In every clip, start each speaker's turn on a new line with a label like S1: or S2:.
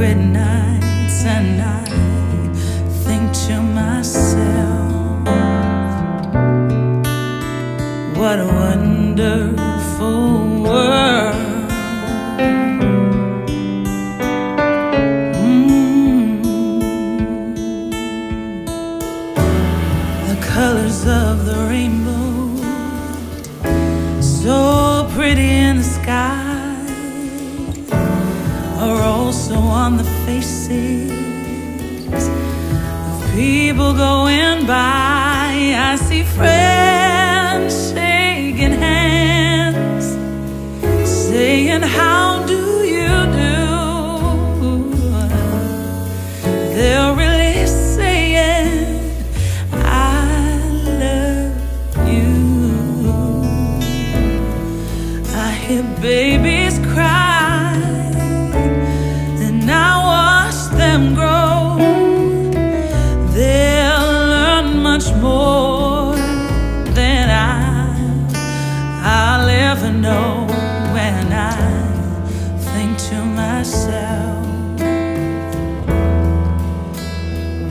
S1: Sacred nights, and I think to myself, what a wonderful world. Mm. The colors of the rainbow, so pretty in the sky, also on the faces of people going by. I see friends shaking hands, saying, How do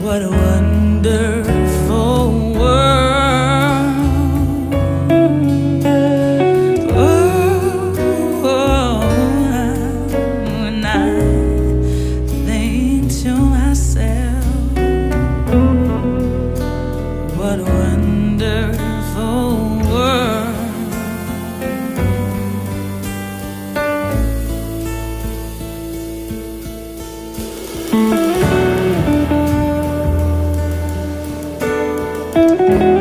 S1: what a wonderful I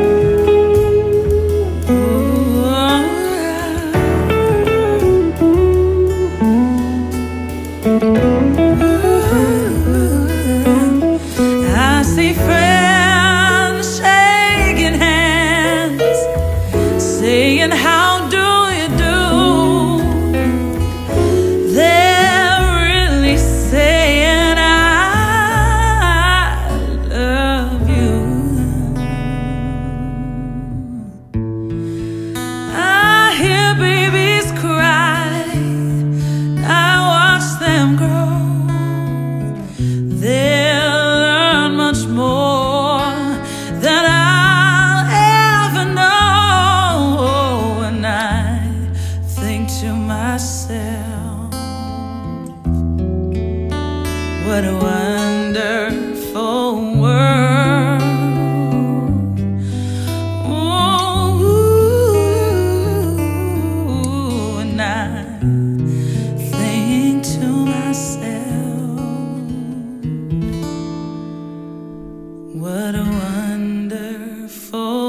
S1: What a wonderful world. Oh, and I think to myself, what a wonderful